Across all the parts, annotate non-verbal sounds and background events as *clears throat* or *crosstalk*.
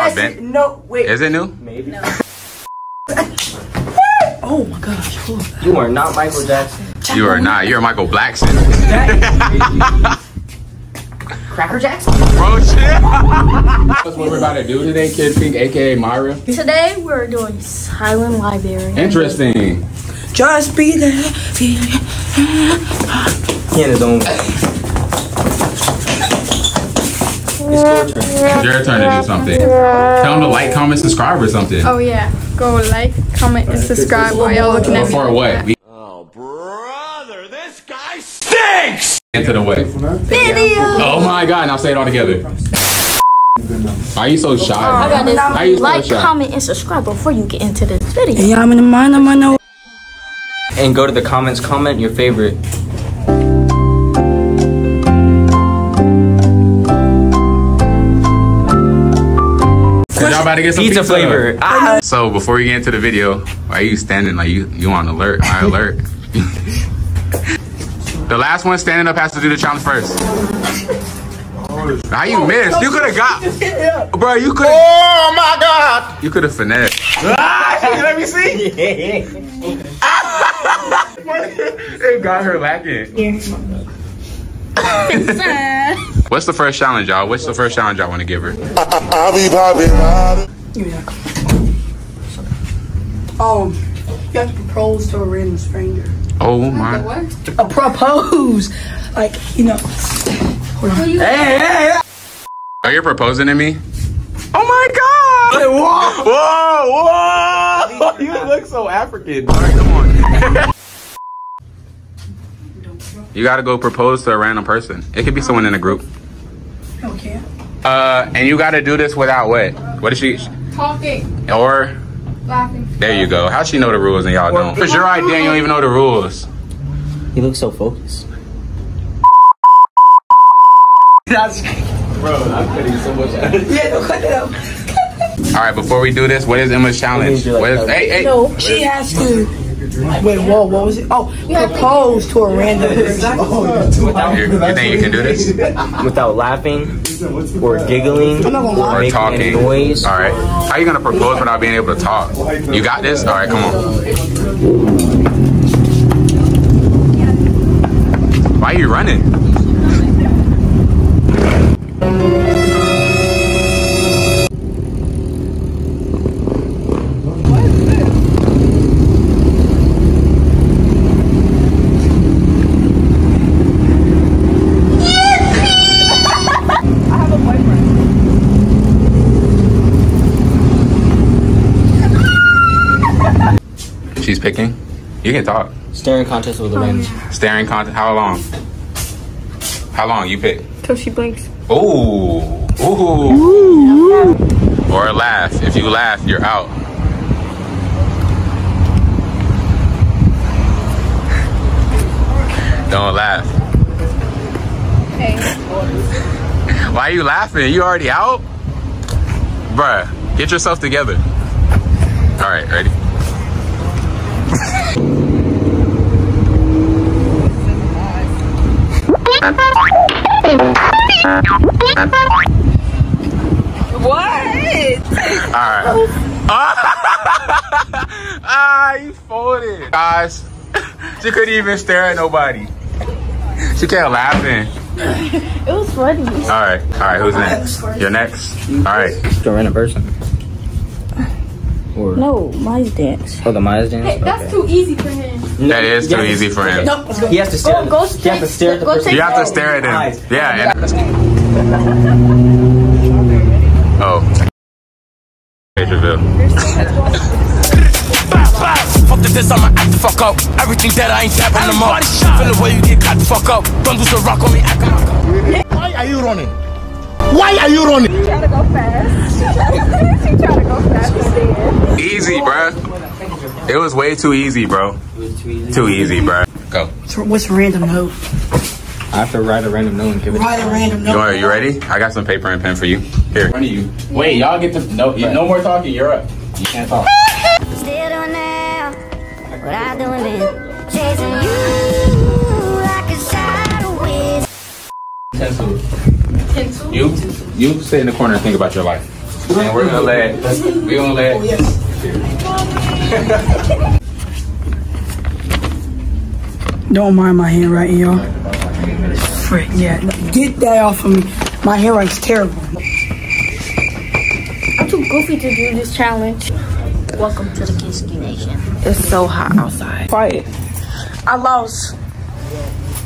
y'all Yes, been? it- no, wait. Is it new? Maybe. *laughs* Oh my gosh. You are not Michael Jackson. You are not. You're Michael Blackson. *laughs* Cracker Jackson? Bro, shit. That's what we're about to do today, Kid Pink, aka Myra. Today we're doing Silent Library. Interesting. Just be there. Be there. He in his own. It's your turn. It's your turn to do something. Tell them to like, comment, subscribe, or something. Oh yeah, go like, comment, and subscribe while y'all looking at me. Before what? We Oh, brother, this guy stinks! into the way. Video. Oh my god, now say it all together. Why are you so shy? I got this. Why are you so Like, shy? comment, and subscribe before you get into this video. Yeah, I'm in the mind. I'm on the. And go to the comments. Comment your favorite. Y'all about to get some Pizza flavor. Ah. So before we get into the video, why are you standing like you you on alert? High *laughs* alert. the last one standing up has to do the challenge first. How you missed? You could have got, bro. You could. Oh my god! You could have finessed. *laughs* Let me see! *laughs* it got her lacking. What's the first challenge, y'all? What's the first challenge y'all want to give her? I'll be popping out. Um, you have to propose to a random stranger. Oh my! A propose, like you know. Are you proposing to me? Oh my god! Whoa! Whoa! Whoa! *laughs* You look so African. All right, come on. *laughs* you gotta go propose to a random person. It could be someone in a group. Okay. Uh, and you gotta do this without what? What is she? Talking, Or laughing. there you go. How she know the rules and y'all don't? It's your idea. and You don't even know the rules. He looks so focused. *laughs* That's. Bro, I'm putting so much. *laughs* Yeah, no, cut it out. *laughs* All right, before we do this, what is Emma's challenge? like What is, that. hey, hey. No, she has to. Wait, whoa, what was it? Oh, propose to a random person. Oh, you, you think you can do this? *laughs* Without laughing or giggling I'm not gonna or. Or making talking? noise. All right. How are you gonna propose without being able to talk? Oh, you got this? All right, come on. Why are you running? Picking. You can talk. Staring contest with the oh, wind. Staring contest. How long? How long? You pick. Till she blinks. Ooh. Ooh. Or laugh. If you laugh, you're out. Don't laugh. Hey. *laughs* Why are you laughing? You already out? Bruh, get yourself together. All right, ready? All right. *laughs* ah, you folded. Guys, she couldn't even stare at nobody. She kept laughing. It was funny. All right, all right. Who's next? You're next. All right. To a random person. Or No, mine's dance. oh, the Maya's dance. That's Okay. too easy for him. That is too easy for him. No. He has to stare. Go- go he has to stare at the person. You have to stare at Eyes. him. Yeah. And, oh. Pedroville. Fuck the this, I'ma act the fuck up. Everything that I ain't tapping them up. Feel the way you get caught the fuck up. Don't do some rock on me, act like Why are you running? Why are you running? Trying to go fast. she trying to go fast. Easy, bruh. It was way too easy, bro. Too easy, bruh. Go. So What's random note? I have to write a random note and give it. Write a random You, note. are, you ready? I got some paper and pen for you. Here. In front of you. Wait, y'all get to no. No more talking. You're up. You can't talk. Still don't know what I doing been chasing you like a shadow with Pencil. You you sit in the corner and think about your life. And we're gonna let we gonna let Oh, yes. Don't mind my handwriting, y'all. Frick, yeah. Get that off of me. My handwriting's terrible. I'm too goofy to do this challenge. Welcome to the Kiski Nation. It's so hot outside. Fight. I lost.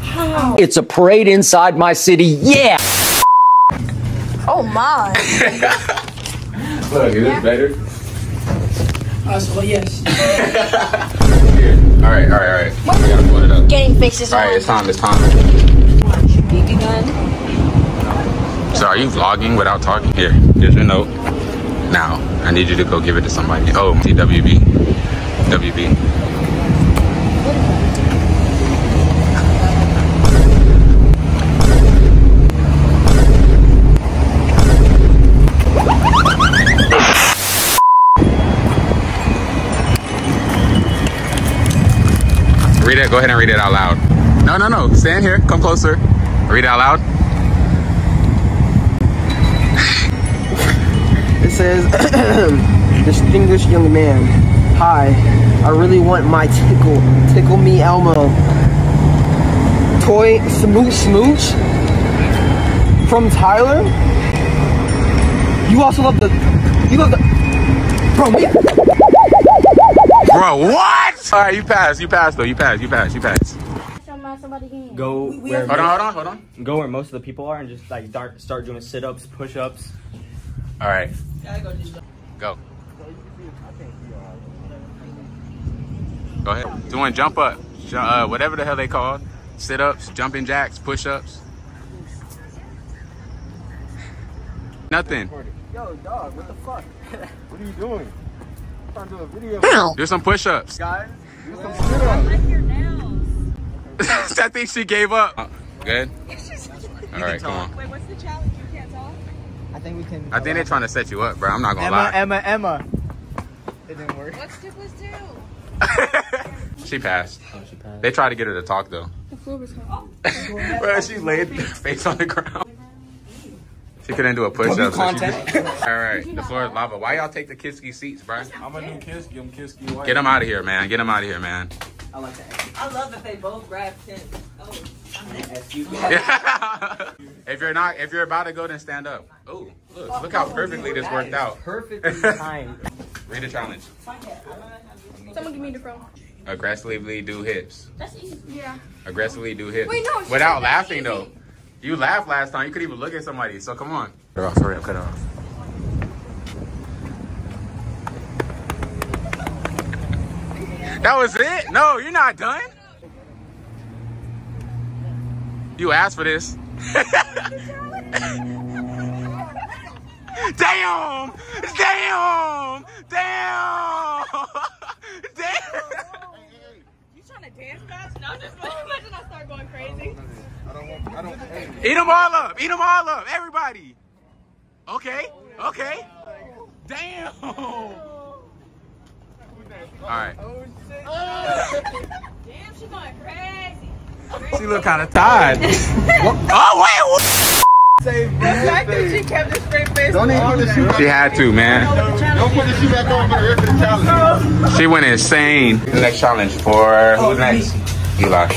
How? It's a parade inside my city. Yeah. Oh my. *laughs* look, is this better? Uh, so, yes. *laughs* Here. All right, all right, all right. We gotta put it up. Getting faces All right, it's time. It's time. So, are you vlogging without talking? Here, here's your note. Now, I need you to go give it to somebody. Oh, TWB. WB. Read it. Go ahead and read it out loud. No, no, no. Stand here. Come closer. Read it out loud. *laughs* It says, *clears throat* distinguished young man. Hi, I really want my tickle, tickle me Elmo. Toy smooch smooch from Tyler. You also love the, you love the, bro. Me, Bro, what? All right, you pass. You pass though. You pass. You pass. You pass. Go where Hold on. Hold on. Hold on. go where most of the people are and just like start start doing sit ups, push ups. All right. Go. Go ahead. Doing jump up, uh, whatever the hell they call, sit ups, jumping jacks, push ups. Nothing. yo, dog, what the fuck? *laughs* what are you doing? I'm trying to do a video, Do some push ups. guys. Do some sit-ups. I think she gave up. Uh, good. *laughs* All right, come on. Wait, what's the challenge? You can't talk? I think we can. I think they're trying to set you up, bro. I'm not gonna Emma, lie. Emma, Emma. It didn't work. What's two plus *laughs* two? she passed. Oh, she passed. They tried to get her to talk though. The floor was hot. *laughs* Bro, she laid her face on the ground. She couldn't do a push up. So she All right, the floor is lava. Why y'all take the Kiski seats, bro? I'm a new Kiski. I'm Kiski White. Get them out of here, man. Get them out of here, man. I like that. I love that they both grab tents. Oh, *laughs* if you're not, if you're about to go, then stand up. Oh, look, look how perfectly this worked out. Perfectly *laughs* timed. Read the challenge. Someone give me the phone. Aggressively do hips. That's easy. Yeah. Aggressively do hips. Wait, no, Without laughing easy. though. You laughed last time. You could even look at somebody. So come on. Cut it off. Hurry up. Cut it off. That was it? No, you're not done. You asked for this. *laughs* Damn! Damn! Damn! *laughs* Damn! You trying to dance fast? No, just imagine I start going crazy. I don't want. I don't. Hey, Eat them all up. Eat them all up. Everybody. Okay. Okay. Damn. *laughs* All right. Damn, she going crazy. She look kind of tired. *laughs* oh wait. fact that she kept a straight face. don't even put the shoe. what- She had to, man. Don't put the shoe back on for the rest of the challenge. She went insane. The next challenge for who's next? Eli.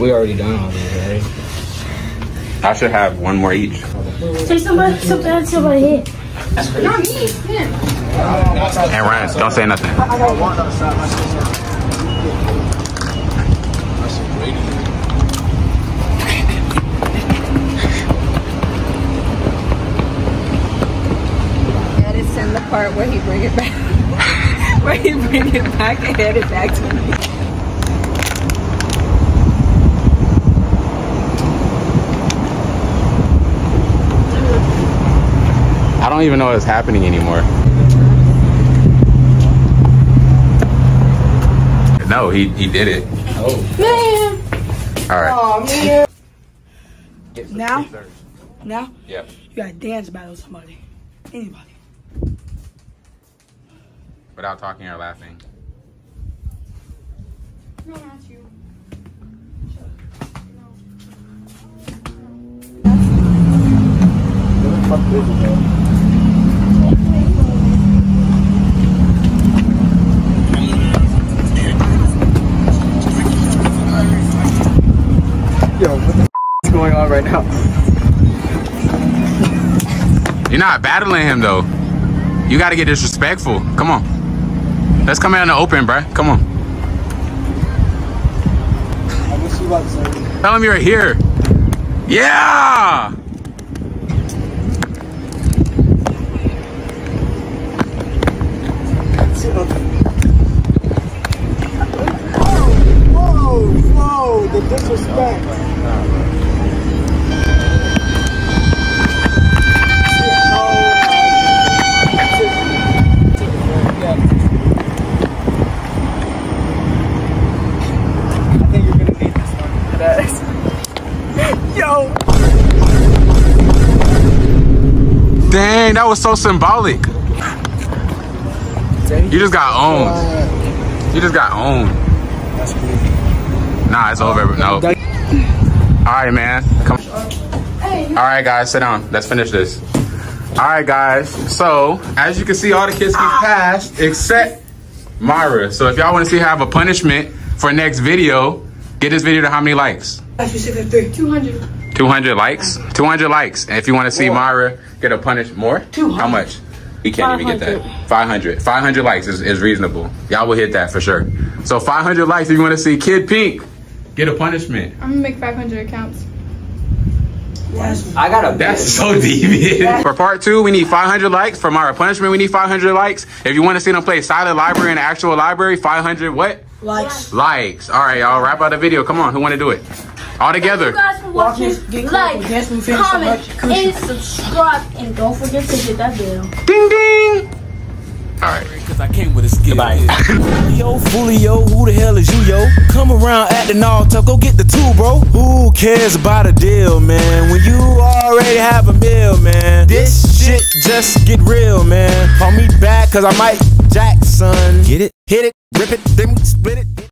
We already done all this, right? I should have one more each. Say somebody, somebody, somebody here. Not me, him. And Rance, don't say nothing. Edits in the part where he bring it back. *laughs* where he bring it back and head it back to me. Don't even know what's happening anymore. No, he, he did it. Oh. Man. All right. Oh, man. Now? Now? Yeah. You gotta dance battle somebody. Anybody. Without talking or laughing. No, not you. On right now. You're not battling him though. You gotta get disrespectful. Come on. Let's come out in the open, bruh. Come on. I guess you about to. Tell him you're here. Yeah! Whoa, whoa, the disrespect. Dang, that was so symbolic. You just got owned. You just got owned. Nah, it's over. No. All right, man. Come. All right, guys, sit down. Let's finish this. All right, guys. So, as you can see, all the kids keep passed except Myra. So, if y'all want to see her have a punishment for next video, get this video to how many likes? Actually, six and three. 200. 200 likes? 200 likes. And if you want to see Myra get a punish more, how much? We can't even get that. 500. 500 likes is, is reasonable. Y'all will hit that for sure. So 500 likes if you want to see Kid Pink get a punishment. I'm gonna make 500 accounts. Yes. I got a That's so deviant. *laughs* For part two, we need 500 likes. For Myra punishment, we need 500 likes. If you want to see them play silent library in the actual library, 500 what? Likes. Likes. All right, y'all wrap out the video. Come on, who want to do it? All together. You guys for watching. Like, critical. Dance move finish so comment, and subscribe. And don't forget to hit that bell. Ding ding. All right. Cause I came with a skill. Goodbye. Yo, Fulio, who the hell is you, yo? Come around acting all tough, go get the two, bro. Who cares about a deal, man? When you already have a meal, man. This shit just get real, man. Call me back, cause I might Jackson. Get it, hit it, rip it, then we split it.